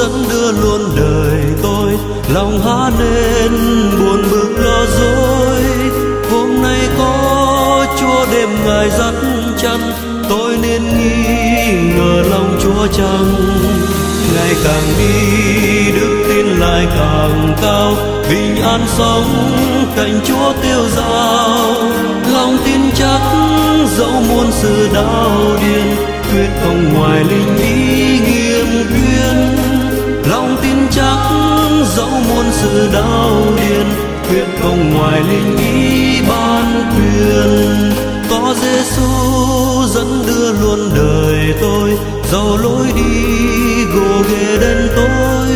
dẫn đưa luôn đời tôi. Lòng há nên buồn bực lo dối. Hôm nay có chúa đêm ngài dắt chân tôi nên nghi ngờ lòng chúa chăng? Ngày càng đi, đức tin lại càng cao. Bình an sống cạnh chúa tiêu dao. Lòng tin chắc dẫu muôn sự đau điên, quyết không ngoài lòng tin chắc dẫu muôn sự đau điên quyết không ngoài linh ý ban quyền. Có Giêsu dẫn đưa luôn đời tôi, dầu lối đi gồ ghề đến tôi.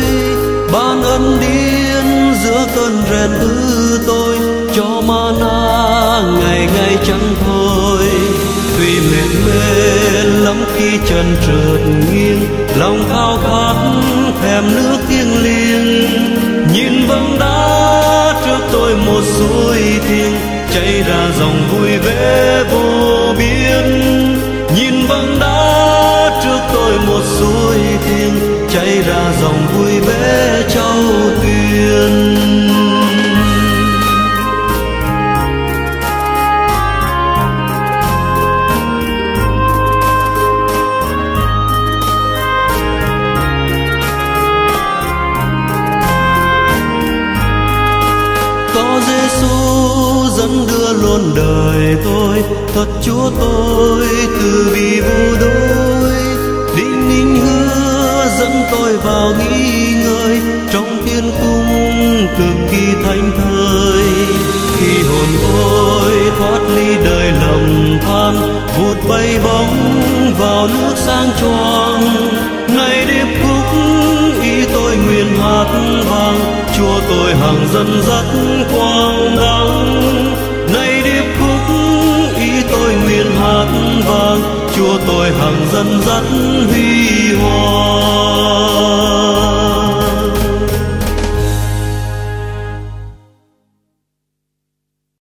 Ban ân điên giữa cơn rèn ư tôi, cho mana ngày ngày chẳng lắm khi chân trượt nghiêng, lòng khao khát thèm nước thiêng liêng. Nhìn vầng đá trước tôi một suối thiêng, chảy ra dòng vui vẻ vô biên. Nhìn vầng đá trước tôi một suối Giêsu dẫn đưa luôn đời tôi. Thật Chúa tôi từ bi vô đối đinh ninh hứa dẫn tôi vào nghỉ ngơi. Trong thiên cung cực kỳ thanh thơi. Khi hồn tôi thoát ly đời lầm than vụt bay bóng vào nước sang choang hát vang, chúa tôi hàng dân dắt quang đăng. Nay điệp khúc, ý tôi nguyện hát vang, chúa tôi hàng dân dắt huy hoàng.